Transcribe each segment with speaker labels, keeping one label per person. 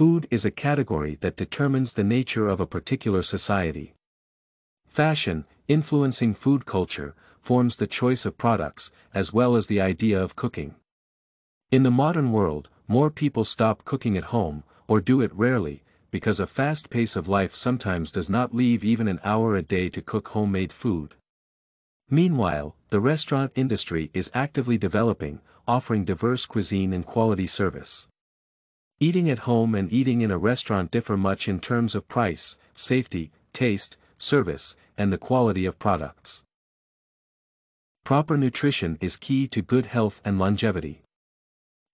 Speaker 1: Food is a category that determines the nature of a particular society. Fashion, influencing food culture, forms the choice of products, as well as the idea of cooking. In the modern world, more people stop cooking at home, or do it rarely, because a fast pace of life sometimes does not leave even an hour a day to cook homemade food. Meanwhile, the restaurant industry is actively developing, offering diverse cuisine and quality service. Eating at home and eating in a restaurant differ much in terms of price, safety, taste, service, and the quality of products. Proper nutrition is key to good health and longevity.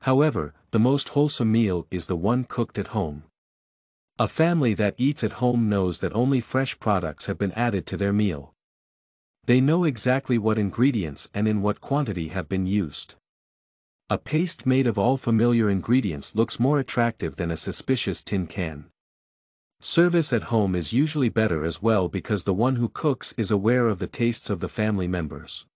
Speaker 1: However, the most wholesome meal is the one cooked at home. A family that eats at home knows that only fresh products have been added to their meal. They know exactly what ingredients and in what quantity have been used. A paste made of all familiar ingredients looks more attractive than a suspicious tin can. Service at home is usually better as well because the one who cooks is aware of the tastes of the family members.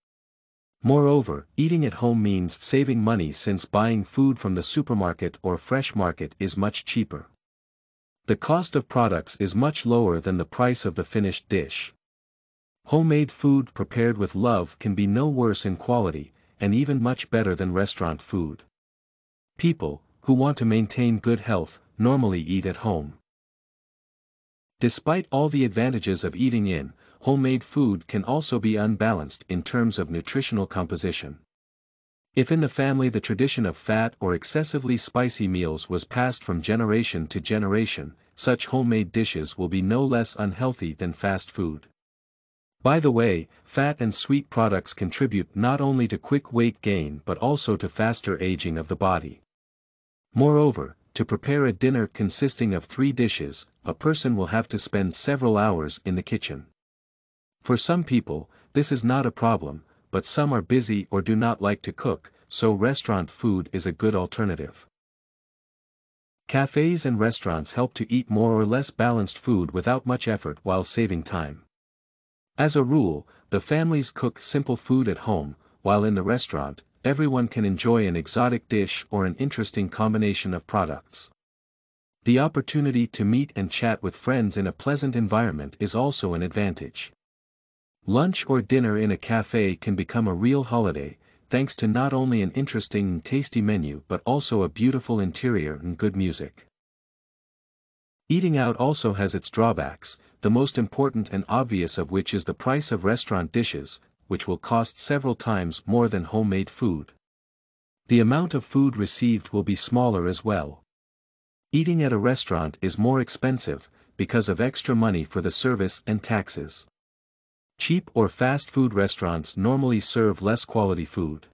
Speaker 1: Moreover, eating at home means saving money since buying food from the supermarket or fresh market is much cheaper. The cost of products is much lower than the price of the finished dish. Homemade food prepared with love can be no worse in quality, and even much better than restaurant food. People, who want to maintain good health, normally eat at home. Despite all the advantages of eating in, homemade food can also be unbalanced in terms of nutritional composition. If in the family the tradition of fat or excessively spicy meals was passed from generation to generation, such homemade dishes will be no less unhealthy than fast food. By the way, fat and sweet products contribute not only to quick weight gain but also to faster aging of the body. Moreover, to prepare a dinner consisting of three dishes, a person will have to spend several hours in the kitchen. For some people, this is not a problem, but some are busy or do not like to cook, so restaurant food is a good alternative. Cafes and restaurants help to eat more or less balanced food without much effort while saving time. As a rule, the families cook simple food at home, while in the restaurant, everyone can enjoy an exotic dish or an interesting combination of products. The opportunity to meet and chat with friends in a pleasant environment is also an advantage. Lunch or dinner in a cafe can become a real holiday, thanks to not only an interesting and tasty menu but also a beautiful interior and good music. Eating out also has its drawbacks, the most important and obvious of which is the price of restaurant dishes, which will cost several times more than homemade food. The amount of food received will be smaller as well. Eating at a restaurant is more expensive, because of extra money for the service and taxes. Cheap or fast food restaurants normally serve less quality food.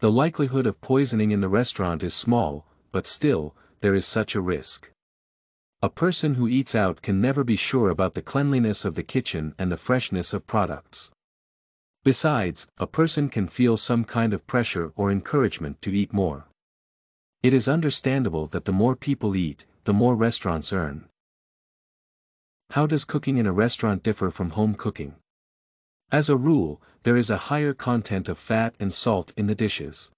Speaker 1: The likelihood of poisoning in the restaurant is small, but still, there is such a risk. A person who eats out can never be sure about the cleanliness of the kitchen and the freshness of products. Besides, a person can feel some kind of pressure or encouragement to eat more. It is understandable that the more people eat, the more restaurants earn. How does cooking in a restaurant differ from home cooking? As a rule, there is a higher content of fat and salt in the dishes.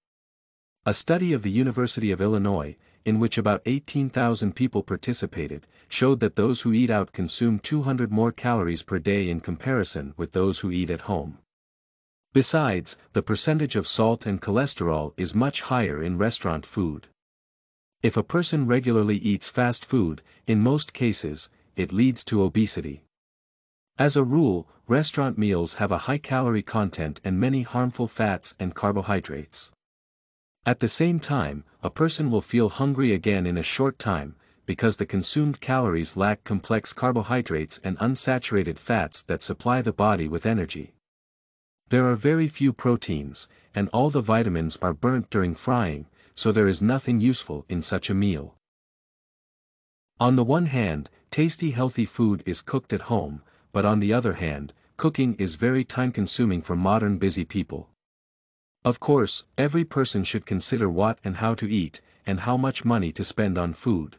Speaker 1: A study of the University of Illinois, in which about 18,000 people participated, showed that those who eat out consume 200 more calories per day in comparison with those who eat at home. Besides, the percentage of salt and cholesterol is much higher in restaurant food. If a person regularly eats fast food, in most cases, it leads to obesity. As a rule, restaurant meals have a high calorie content and many harmful fats and carbohydrates. At the same time, a person will feel hungry again in a short time, because the consumed calories lack complex carbohydrates and unsaturated fats that supply the body with energy. There are very few proteins, and all the vitamins are burnt during frying, so there is nothing useful in such a meal. On the one hand, tasty healthy food is cooked at home, but on the other hand, cooking is very time-consuming for modern busy people. Of course, every person should consider what and how to eat, and how much money to spend on food.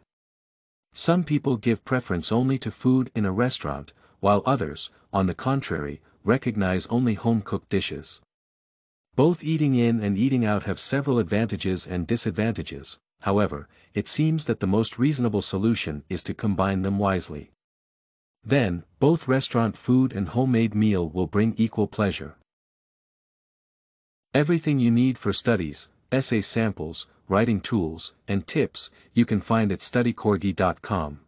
Speaker 1: Some people give preference only to food in a restaurant, while others, on the contrary, recognize only home-cooked dishes. Both eating in and eating out have several advantages and disadvantages, however, it seems that the most reasonable solution is to combine them wisely. Then, both restaurant food and homemade meal will bring equal pleasure. Everything you need for studies, essay samples, writing tools, and tips, you can find at studycorgi.com.